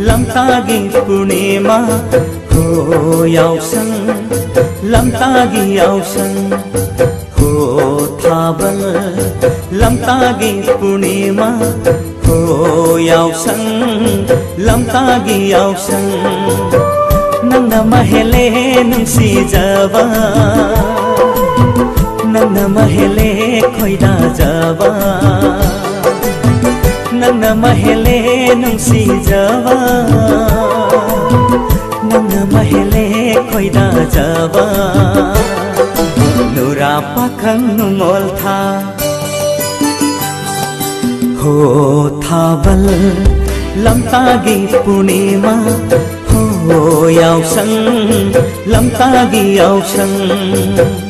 लम्तागी पूर्णिमा हो याउँछन् लम्तागी आउँछन् हो थाबल लम्तागी पूर्णिमा ಯಾವ್ಸಂಗ್ ಲಂತಾಗಿ ಯಾವ್ಸಂಗ್ ನನ್ನ ಮಹಿಳೆ ನುಸಿ ಜವ ನನ್ನ ಮಹಿಳೆ ಕೊಯ್ದ ಜವ ನನ್ನ ಮಹಿಳೆ ನುಸಿ ಜವ ನನ್ನ ಮಹಿಳೆ ಕೊಯ್ದ ಜವ ನೂರ ಪಕ್ಕನ್ನು ಮೊಲ್ತಾ हो थाबल लम्तागी पूर्णिमा हो याउँछन् लम्तागी आउँछन्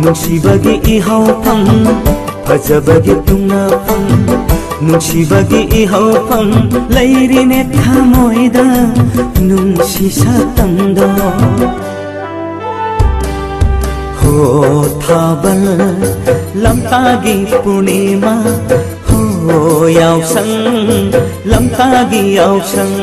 ꯅꯨꯡꯁꯤꯕꯒꯤ ꯏꯍꯧꯐꯝ ꯐꯖꯕꯒꯤ ꯇꯨꯡꯅꯐꯝ ꯅꯨꯡꯁꯤꯕꯒꯤ ꯏꯍꯧꯐꯝ ꯂꯩꯔꯤꯅꯦ ꯊꯃꯣꯏꯗ ꯅꯨꯡꯁꯤ ꯁꯛꯇꯝꯗꯣ ꯍꯣ ꯊꯥꯕꯜ ꯂꯝꯇꯥꯒꯤ ꯄꯨꯔꯅꯤꯃꯥ ꯍꯣ ꯌꯥꯎꯁꯪ ꯂꯝꯇꯥꯒꯤ ꯌꯥꯎꯁꯪ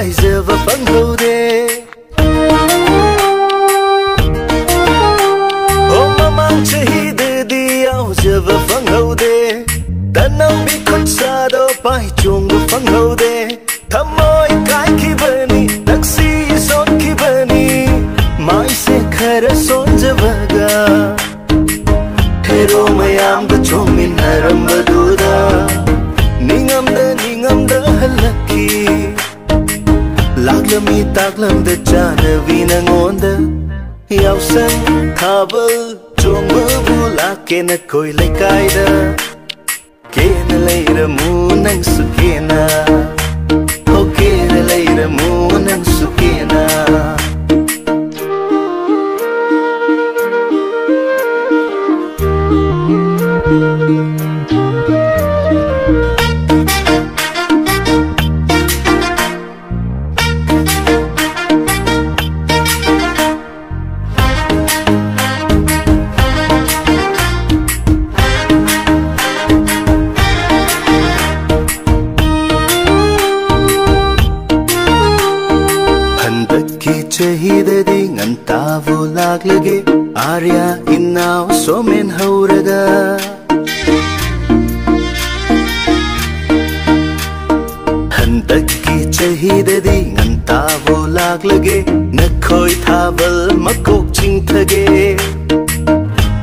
saro paijava fanghaude Oh mama chahide yaujava fanghaude Tanau bi khut saro pai chunga fanghaude Thamoi kai khibani khi son ni Mai se chuồng mình hài râm và Ningamda lang mi tak lam de cha de vi na ngon de yau san kha ba cho mu bu la ke na koi da ke na lai ra mu nang su na ho ke na lai ra ಹಂದಕ್ಕೆ ಚಹಿದದಿ ngಂತಾವು ಲಾಗ್ಲಗೆ ಆರ್ಯ ಇನ್ನಾವ್ ಸೋಮೆನ್ ಹೌರಗ ಹಂದಕ್ಕೆ ಚಹಿದದಿ ngಂತಾವು ಲಾಗ್ಲಗೆ ನಖೋಯ್ ಥಾವಲ್ ಮಕೋಕ್ ಚಿಂಥಗೆ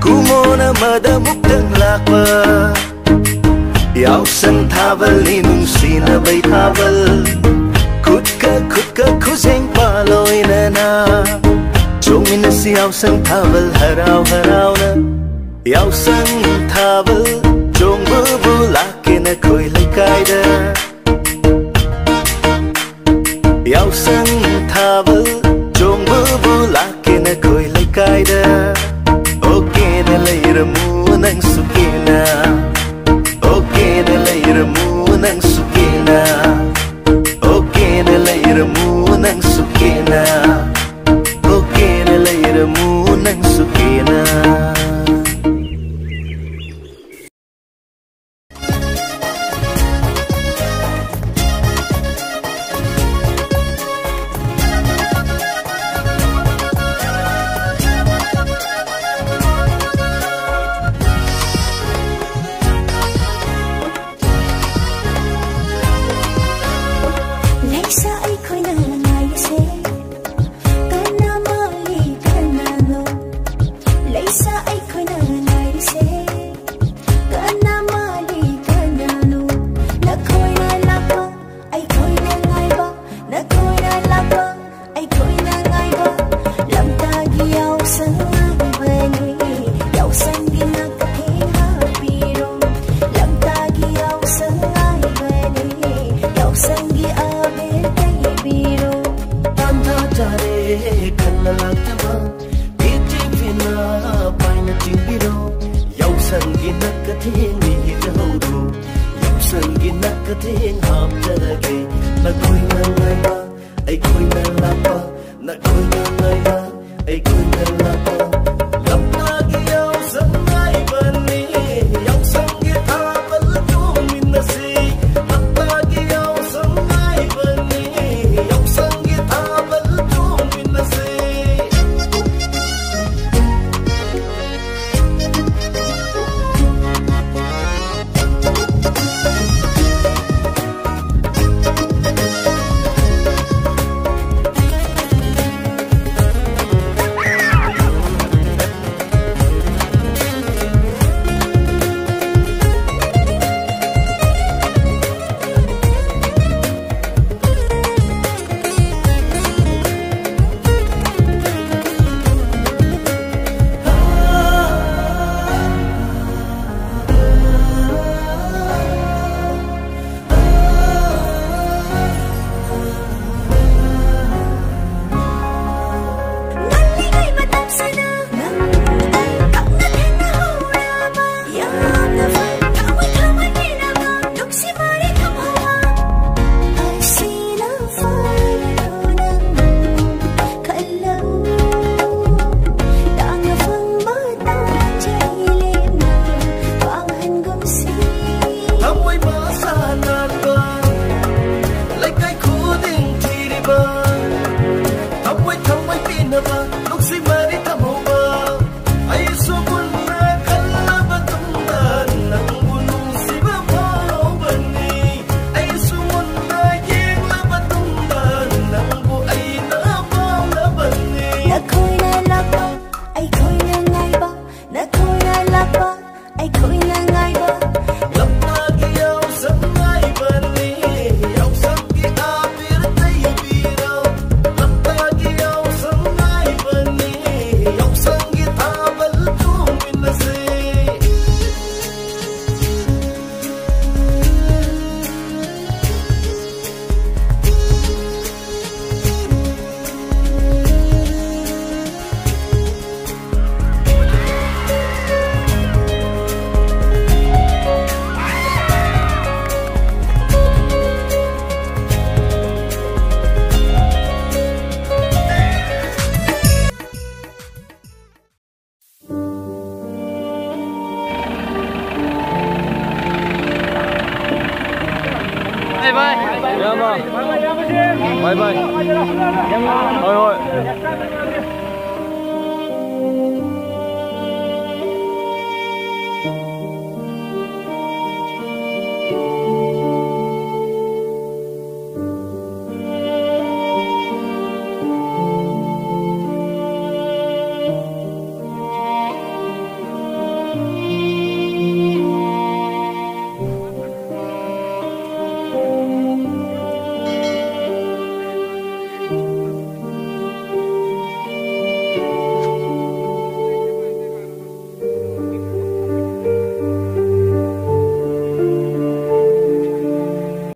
ಕುಮೋನ ಮದ ಮುಕ್ತಂಗ್ ಲಾಕ್ಪ ಯಾವ್ ಸಂಥಾವಲ್ ನೀನು ಸೀನಬೈ ಥಾವಲ್ Kutka kutka kuseng paloy na na Chungin खुसै लैना चुमिनसल हरा हरासङ isa ay ko nang Luxembourg.